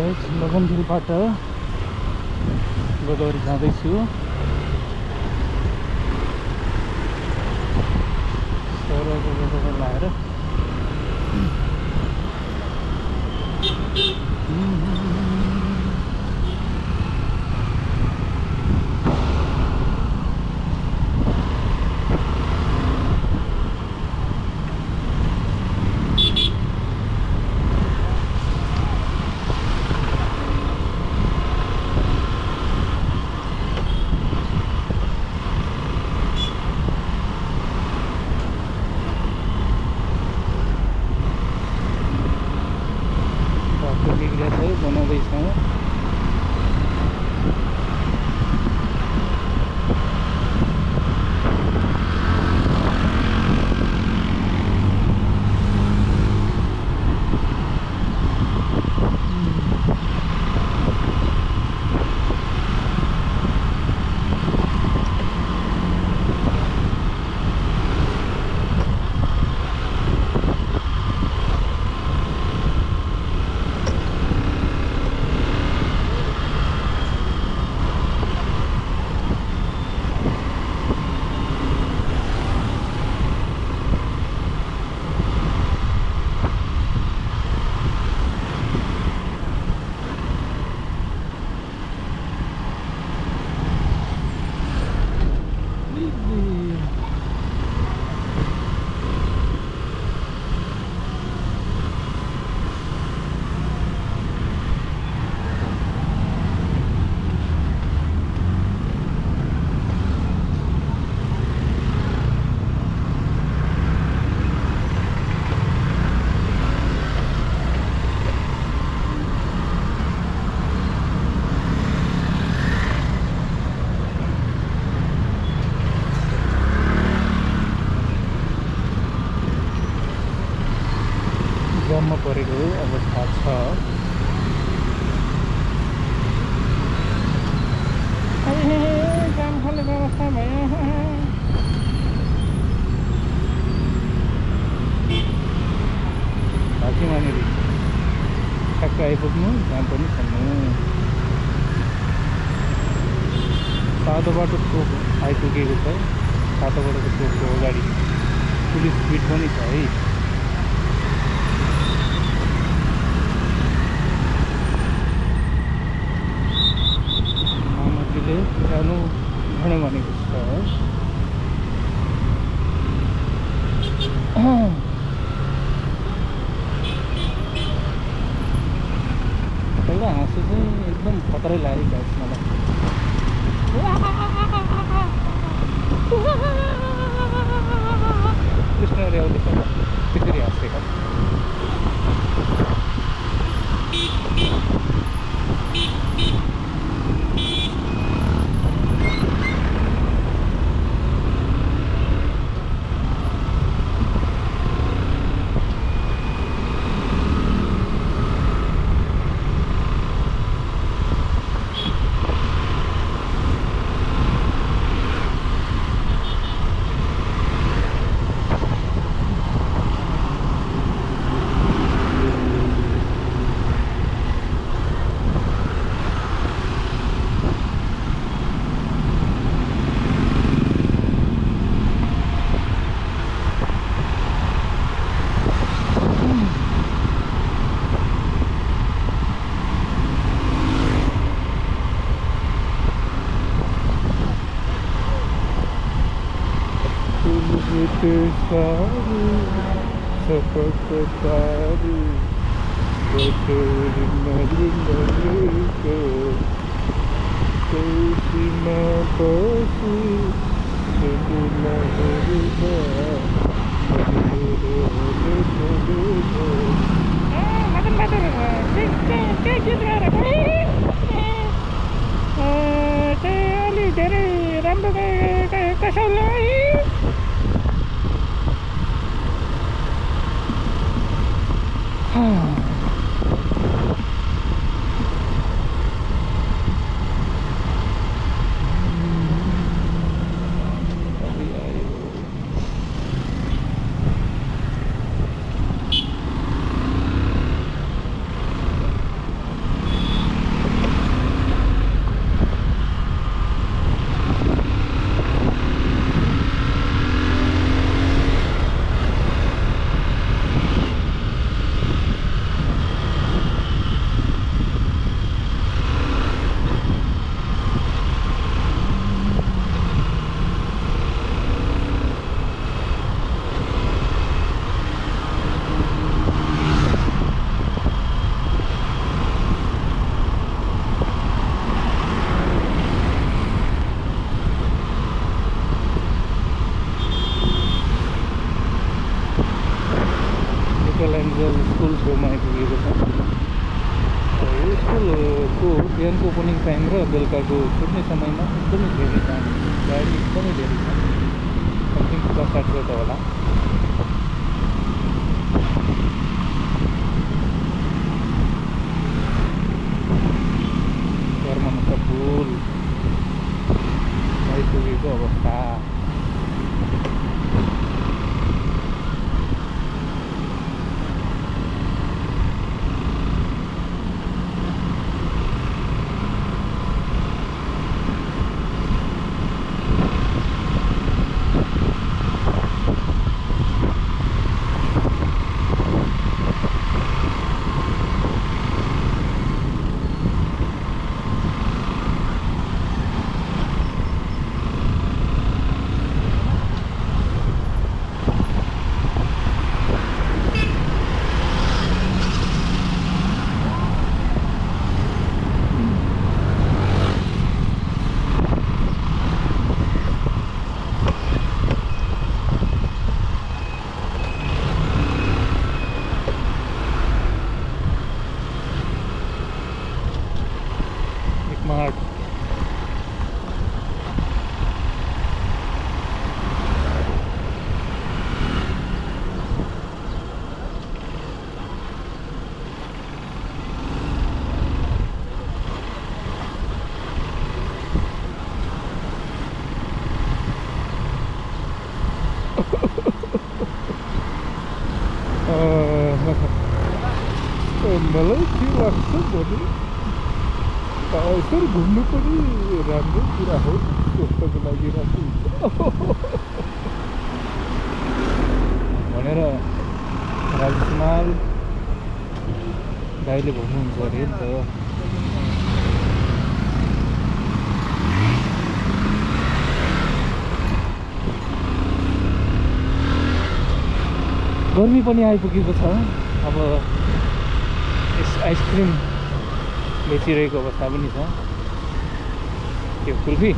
Guys लगनझिलबाट Godavari जाँदैछु सरको गोदावरी जाममा परेको अवस्था छ। जाम खानेको अवस्था भयो। मानेर ठ्याक्क आइपुग्नु जहाँ पनि छन्नु सातो बाटो चोक आइपुगेको छ। सातो बाटोको चोकको अगाडि पुलिस पिट पनि छ है। मामाजीले जानु भने भनेको कसं राम्रो कसैलाई छेउमा आइपुगेको छ अब स्कुलको बिहानको ओपनिङ टाइम र बेलुकाको छुट्ने समयमा एकदमै धेरै छ गाडी एकदमै धेरै छ समथिङ पचास साठी त होला mag. Malaysia lah sebut ni यसरी घुम्नु पनि राम्रो कुरा हो स्वास्थ्यको लागि राम्रो भनेर राजकुमार दाइले भन्नुहुन्छ अरे नि त गर्मी पनि आइपुगेको छ अब यस आइसक्रिम बेचिरहेको अवस्था पनि छ। त्यो कुल्फी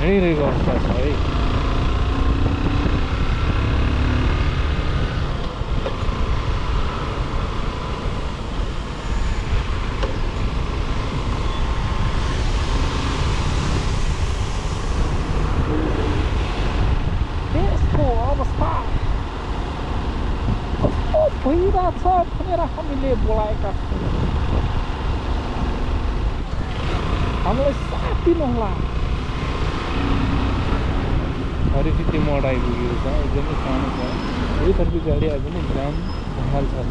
हिँडिरहेको अवस्था छ है। भइरहेछ भनेर हामीले बोलाएका छौँ। हामीलाई साथ दिनुहोला हरिसिटी मोड आइपुगेको छ एकदमै सानो छ यहीतर्फी गाडी आयो भने जाम भइहाल्छ